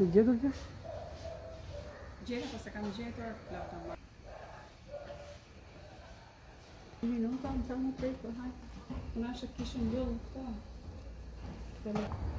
Ke gjetur kjo? Gjeta pas po e kam gjetur plota Mi nuk më të më po të të të të të të të të të të të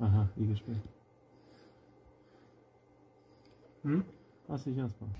Aha, wie gespielt. Hm? Passt dich erstmal.